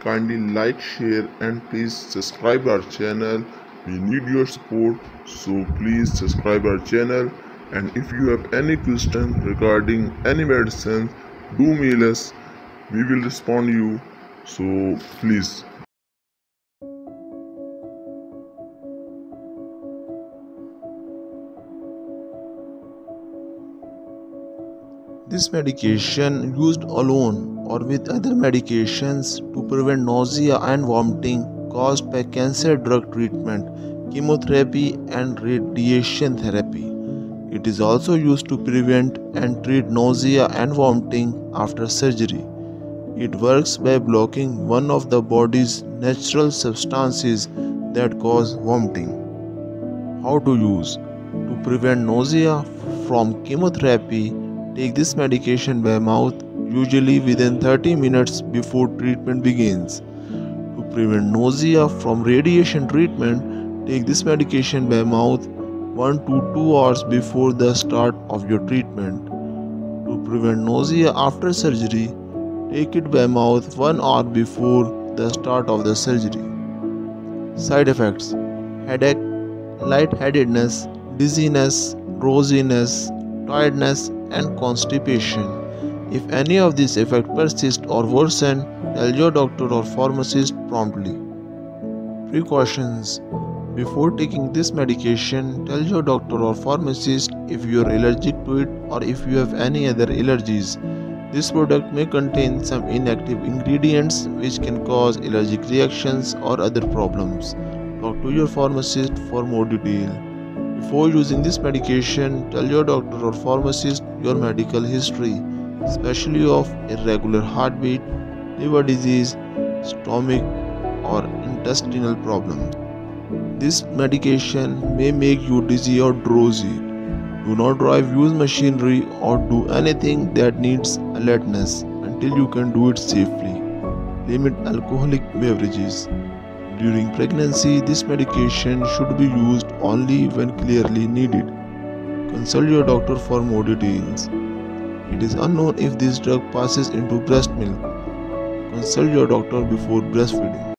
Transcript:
kindly like share and please subscribe our channel. We need your support so please subscribe our channel. And if you have any question regarding any medicine do mail us. We will respond you. So please. This medication used alone or with other medications to prevent nausea and vomiting caused by cancer drug treatment, chemotherapy and radiation therapy. It is also used to prevent and treat nausea and vomiting after surgery. It works by blocking one of the body's natural substances that cause vomiting. How to use? To prevent nausea from chemotherapy, take this medication by mouth usually within 30 minutes before treatment begins. To prevent nausea from radiation treatment, take this medication by mouth 1 to 2 hours before the start of your treatment. To prevent nausea after surgery, take it by mouth 1 hour before the start of the surgery. Side effects Headache, lightheadedness, dizziness, rosiness, tiredness, and constipation. If any of these effects persist or worsen, tell your doctor or pharmacist promptly. Precautions Before taking this medication, tell your doctor or pharmacist if you are allergic to it or if you have any other allergies. This product may contain some inactive ingredients which can cause allergic reactions or other problems. Talk to your pharmacist for more detail. Before using this medication, tell your doctor or pharmacist your medical history especially of irregular heartbeat, liver disease, stomach, or intestinal problems. This medication may make you dizzy or drowsy. Do not drive, use machinery, or do anything that needs alertness until you can do it safely. Limit alcoholic beverages. During pregnancy, this medication should be used only when clearly needed. Consult your doctor for more details. It is unknown if this drug passes into breast milk. Consult your doctor before breastfeeding.